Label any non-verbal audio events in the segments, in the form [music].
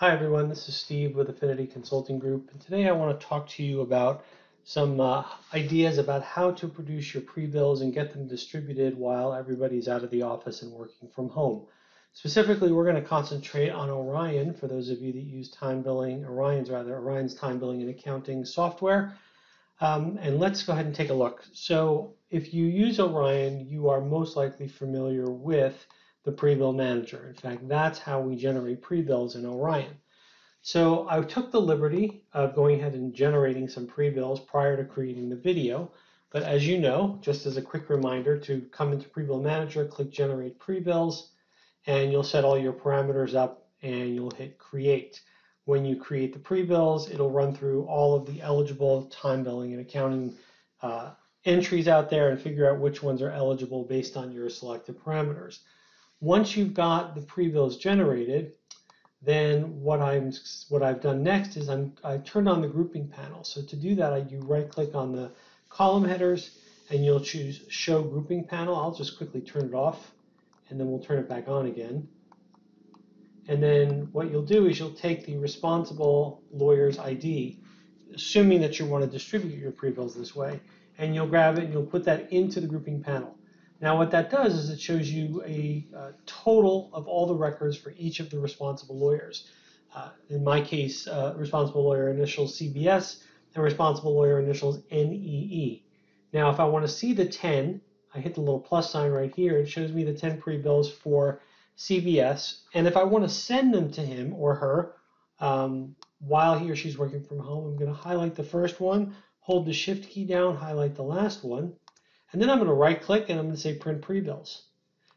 Hi everyone, this is Steve with Affinity Consulting Group, and today I want to talk to you about some uh, ideas about how to produce your pre-bills and get them distributed while everybody's out of the office and working from home. Specifically, we're going to concentrate on Orion for those of you that use time billing, Orion's rather, Orion's time billing and accounting software. Um, and let's go ahead and take a look. So if you use Orion, you are most likely familiar with the pre-bill manager. In fact, that's how we generate pre-bills in Orion. So I took the liberty of going ahead and generating some pre-bills prior to creating the video. But as you know, just as a quick reminder to come into pre-bill manager, click generate pre-bills, and you'll set all your parameters up and you'll hit create. When you create the pre-bills, it'll run through all of the eligible time billing and accounting uh, entries out there and figure out which ones are eligible based on your selected parameters. Once you've got the pre-bills generated, then what I'm what I've done next is I'm I turned on the grouping panel. So to do that, I you right click on the column headers and you'll choose show grouping panel. I'll just quickly turn it off and then we'll turn it back on again. And then what you'll do is you'll take the responsible lawyer's ID, assuming that you want to distribute your pre-bills this way, and you'll grab it and you'll put that into the grouping panel. Now what that does is it shows you a, a total of all the records for each of the responsible lawyers. Uh, in my case, uh, responsible lawyer initials CBS and responsible lawyer initials NEE. Now if I want to see the 10, I hit the little plus sign right here. It shows me the 10 pre-bills for CBS. And if I want to send them to him or her um, while he or she's working from home, I'm going to highlight the first one, hold the shift key down, highlight the last one, and then I'm going to right click and I'm going to say print pre-bills.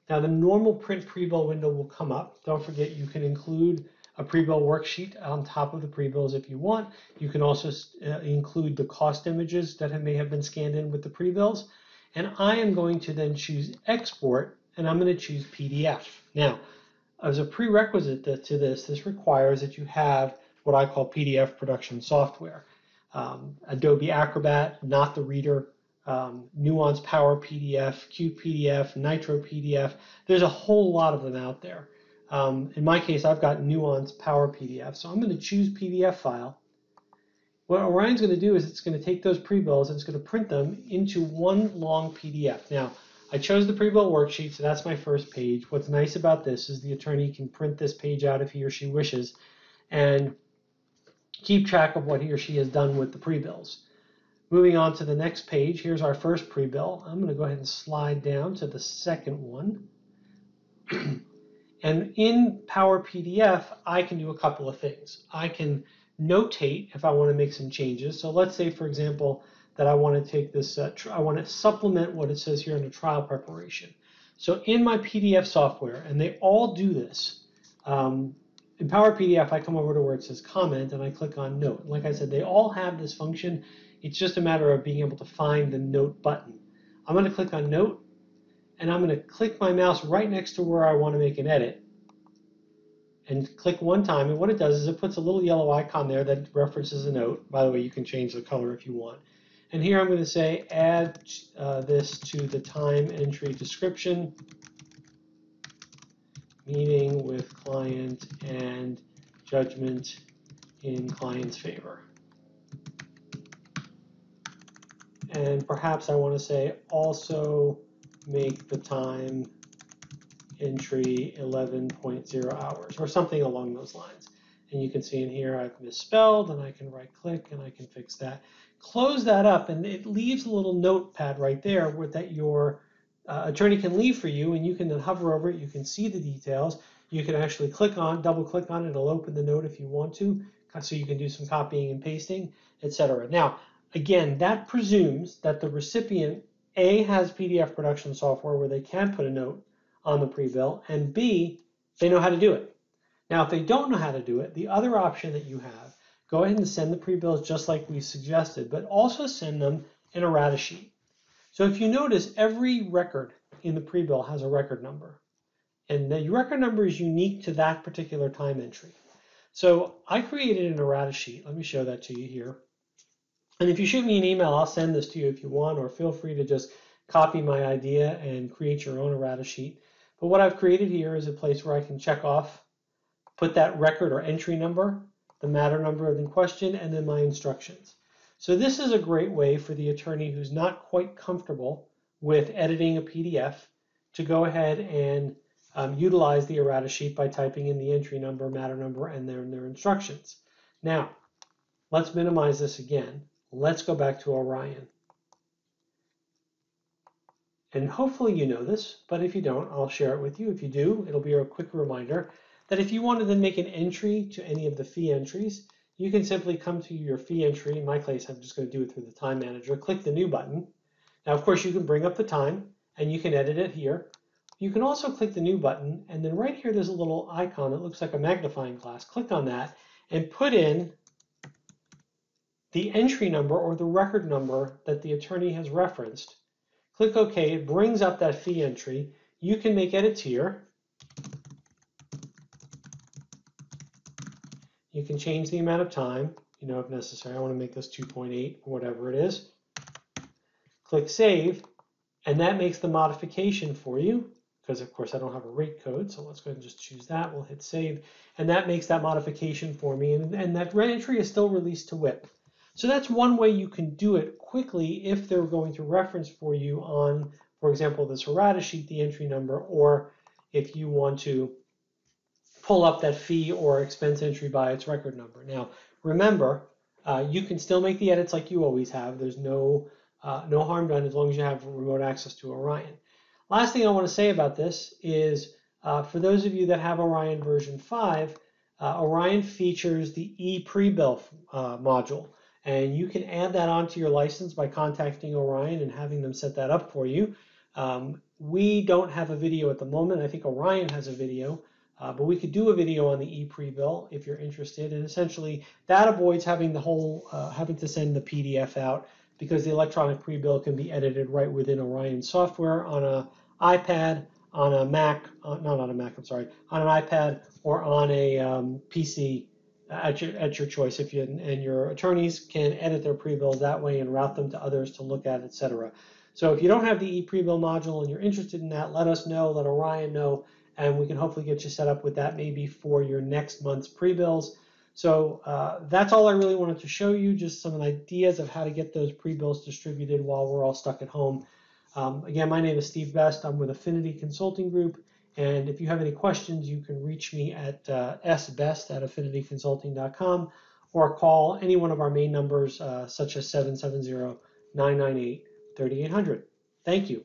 Now the normal print pre-bill window will come up. Don't forget you can include a pre-bill worksheet on top of the pre-bills if you want. You can also uh, include the cost images that have, may have been scanned in with the pre-bills. And I am going to then choose export and I'm going to choose PDF. Now, as a prerequisite to this, this requires that you have what I call PDF production software. Um, Adobe Acrobat, not the reader, um, Nuance Power PDF, CutePDF, Nitro PDF. There's a whole lot of them out there. Um, in my case, I've got Nuance Power PDF, so I'm going to choose PDF file. What Orion's going to do is it's going to take those pre-bills and it's going to print them into one long PDF. Now, I chose the pre-bill worksheet, so that's my first page. What's nice about this is the attorney can print this page out if he or she wishes and keep track of what he or she has done with the pre-bills. Moving on to the next page, here's our first pre-bill. I'm going to go ahead and slide down to the second one. [clears throat] and in Power PDF, I can do a couple of things. I can notate if I want to make some changes. So let's say, for example, that I want to take this, uh, I want to supplement what it says here in the trial preparation. So in my PDF software, and they all do this, um, in Power PDF, I come over to where it says comment and I click on note. Like I said, they all have this function it's just a matter of being able to find the note button. I'm going to click on note and I'm going to click my mouse right next to where I want to make an edit and click one time. And what it does is it puts a little yellow icon there that references a note. By the way, you can change the color if you want. And here I'm going to say add uh, this to the time entry description, meeting with client and judgment in client's favor. And perhaps I want to say also make the time entry 11.0 hours or something along those lines. And you can see in here I've misspelled and I can right click and I can fix that. Close that up and it leaves a little notepad right there that your uh, attorney can leave for you and you can then hover over it. You can see the details. You can actually click on, double click on it. It'll open the note if you want to. So you can do some copying and pasting, etc. Now, Again, that presumes that the recipient A has PDF production software where they can put a note on the pre-bill, and B, they know how to do it. Now, if they don't know how to do it, the other option that you have, go ahead and send the pre-bills just like we suggested, but also send them in a errata sheet. So if you notice, every record in the pre-bill has a record number. And the record number is unique to that particular time entry. So I created an errata sheet. Let me show that to you here. And if you shoot me an email, I'll send this to you if you want, or feel free to just copy my idea and create your own errata sheet. But what I've created here is a place where I can check off put that record or entry number, the matter number in question, and then my instructions. So this is a great way for the attorney who's not quite comfortable with editing a PDF to go ahead and um, utilize the errata sheet by typing in the entry number, matter number, and their, their instructions. Now, let's minimize this again. Let's go back to Orion. And hopefully you know this, but if you don't, I'll share it with you. If you do, it'll be a quick reminder that if you wanted to then make an entry to any of the fee entries, you can simply come to your fee entry. In my case, I'm just going to do it through the time manager. Click the new button. Now, of course, you can bring up the time and you can edit it here. You can also click the new button and then right here there's a little icon that looks like a magnifying glass. Click on that and put in the entry number or the record number that the attorney has referenced. Click OK, it brings up that fee entry. You can make edits here. You can change the amount of time, you know, if necessary. I want to make this 2.8 or whatever it is. Click Save, and that makes the modification for you because of course I don't have a rate code. So let's go ahead and just choose that. We'll hit save. And that makes that modification for me. And, and that entry is still released to WIP. So that's one way you can do it quickly if they're going to reference for you on, for example, this errata sheet, the entry number, or if you want to pull up that fee or expense entry by its record number. Now, remember, uh, you can still make the edits like you always have. There's no, uh, no harm done as long as you have remote access to Orion. Last thing I want to say about this is uh, for those of you that have Orion version 5, uh, Orion features the e-prebill uh, module. And you can add that onto your license by contacting Orion and having them set that up for you. Um, we don't have a video at the moment. I think Orion has a video, uh, but we could do a video on the e-prebill if you're interested. And essentially, that avoids having the whole uh, having to send the PDF out because the electronic pre-bill can be edited right within Orion software on a iPad, on a Mac, uh, not on a Mac, I'm sorry, on an iPad or on a um, PC at your, at your choice. If you and your attorneys can edit their pre-bills that way and route them to others to look at, etc. So if you don't have the e-pre-bill module and you're interested in that, let us know, let Orion know, and we can hopefully get you set up with that maybe for your next month's pre-bills. So uh, that's all I really wanted to show you, just some ideas of how to get those pre-bills distributed while we're all stuck at home. Um, again, my name is Steve Best. I'm with Affinity Consulting Group. And if you have any questions, you can reach me at uh, sbest at affinityconsulting.com or call any one of our main numbers, uh, such as 770 998 3800. Thank you.